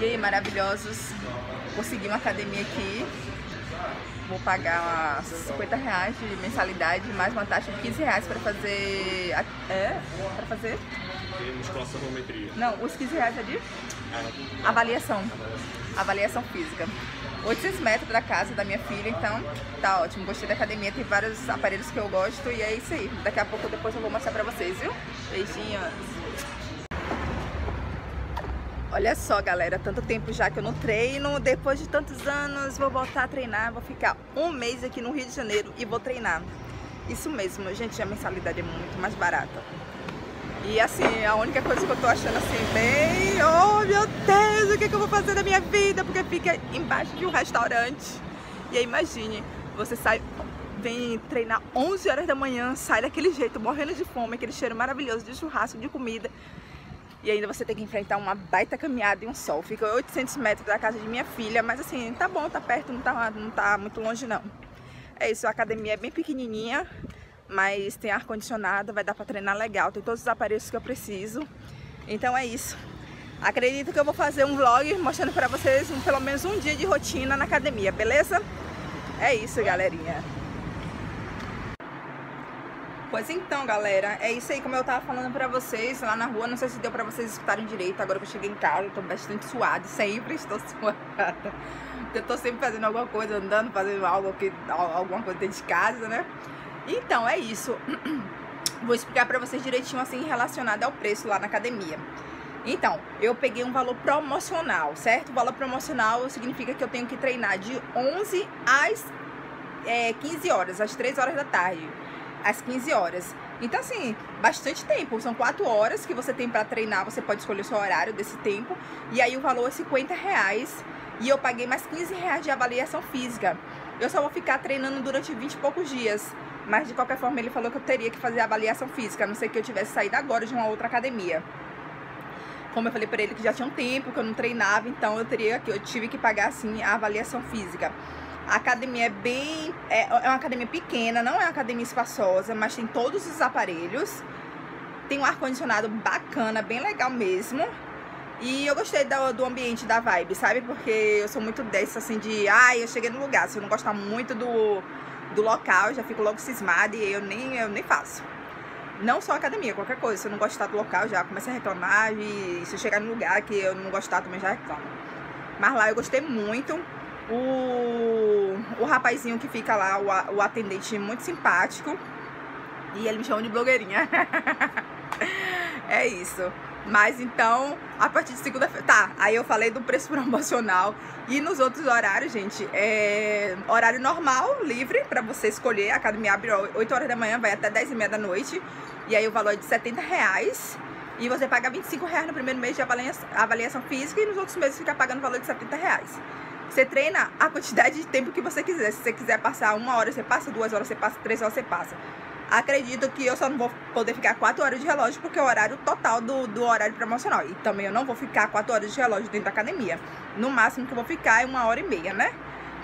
E aí, maravilhosos, consegui uma academia aqui. Vou pagar 50 reais de mensalidade, mais uma taxa de 15 reais para fazer. É? Para fazer? Musculação. Não, os 15 reais é de avaliação. Avaliação física. 800 metros da casa da minha filha, então tá ótimo. Gostei da academia, tem vários aparelhos que eu gosto e é isso aí. Daqui a pouco depois eu vou mostrar pra vocês, viu? Beijinhos! Olha só, galera, tanto tempo já que eu não treino, depois de tantos anos vou voltar a treinar, vou ficar um mês aqui no Rio de Janeiro e vou treinar. Isso mesmo, gente, a mensalidade é muito mais barata. E assim, a única coisa que eu tô achando assim, bem, oh meu Deus, o que, que eu vou fazer da minha vida? Porque fica embaixo de um restaurante. E aí imagine, você sai, vem treinar 11 horas da manhã, sai daquele jeito, morrendo de fome, aquele cheiro maravilhoso de churrasco, de comida e ainda você tem que enfrentar uma baita caminhada e um sol. Fica 800 metros da casa de minha filha, mas assim, tá bom, tá perto, não tá, não tá muito longe não. É isso, a academia é bem pequenininha, mas tem ar-condicionado, vai dar pra treinar legal, tem todos os aparelhos que eu preciso. Então é isso. Acredito que eu vou fazer um vlog mostrando pra vocês um, pelo menos um dia de rotina na academia, beleza? É isso, galerinha. Pois então, galera, é isso aí como eu tava falando pra vocês lá na rua. Não sei se deu pra vocês escutarem direito. Agora que eu cheguei em casa, eu tô bastante suada. Sempre estou suada. Eu tô sempre fazendo alguma coisa, andando, fazendo algo aqui, alguma coisa dentro de casa, né? Então, é isso. Vou explicar pra vocês direitinho, assim, relacionado ao preço lá na academia. Então, eu peguei um valor promocional, certo? O valor promocional significa que eu tenho que treinar de 11 às é, 15 horas, às 3 horas da tarde às 15 horas. Então, assim, bastante tempo. São 4 horas que você tem para treinar. Você pode escolher o seu horário desse tempo. E aí o valor é 50 reais. E eu paguei mais 15 reais de avaliação física. Eu só vou ficar treinando durante 20 e poucos dias. Mas de qualquer forma ele falou que eu teria que fazer a avaliação física. A não ser que eu tivesse saído agora de uma outra academia. Como eu falei para ele que já tinha um tempo que eu não treinava, então eu teria que eu tive que pagar assim a avaliação física. A academia é bem. É, é uma academia pequena, não é uma academia espaçosa, mas tem todos os aparelhos. Tem um ar-condicionado bacana, bem legal mesmo. E eu gostei do, do, ambiente, da vibe, sabe? Porque eu sou muito dessa, assim, de... Ai, eu cheguei no lugar. Se eu não gostar muito do, do local, já fico logo cismada e eu nem, eu nem faço. Não só academia, qualquer coisa. Se eu não gostar do local, já começo a reclamar. E se eu chegar no lugar que eu não gostar, também já reclamo. Mas lá eu gostei muito. O, o rapazinho que fica lá, o, o atendente, muito simpático. E ele me chama de blogueirinha. é isso. Mas então, a partir de segunda-feira. Tá, aí eu falei do preço promocional. E nos outros horários, gente, é horário normal, livre, para você escolher. A academia abre 8 horas da manhã, vai até 10 e meia da noite. E aí o valor é de 70 reais. E você paga 25 reais no primeiro mês de avaliação, avaliação física e nos outros meses fica pagando o valor de 70 reais. Você treina a quantidade de tempo que você quiser. Se você quiser passar uma hora, você passa, duas horas, você passa, três horas, você passa. Acredito que eu só não vou poder ficar quatro horas de relógio porque é o horário total do, do horário promocional. E também eu não vou ficar quatro horas de relógio dentro da academia. No máximo que eu vou ficar é uma hora e meia, né?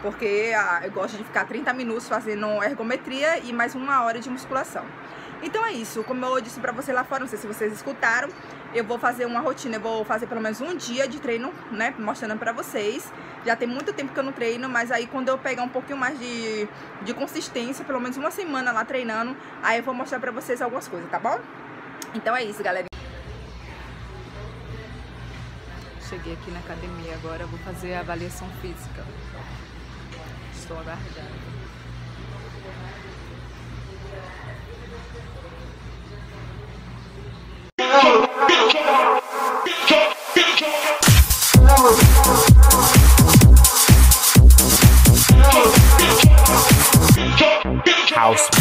Porque ah, eu gosto de ficar 30 minutos fazendo ergometria e mais uma hora de musculação. Então é isso, como eu disse pra vocês lá fora, não sei se vocês escutaram, eu vou fazer uma rotina, eu vou fazer pelo menos um dia de treino, né, mostrando pra vocês. Já tem muito tempo que eu não treino, mas aí quando eu pegar um pouquinho mais de, de consistência, pelo menos uma semana lá treinando, aí eu vou mostrar pra vocês algumas coisas, tá bom? Então é isso, galera. Cheguei aqui na academia agora, vou fazer a avaliação física. Estou aguardando. House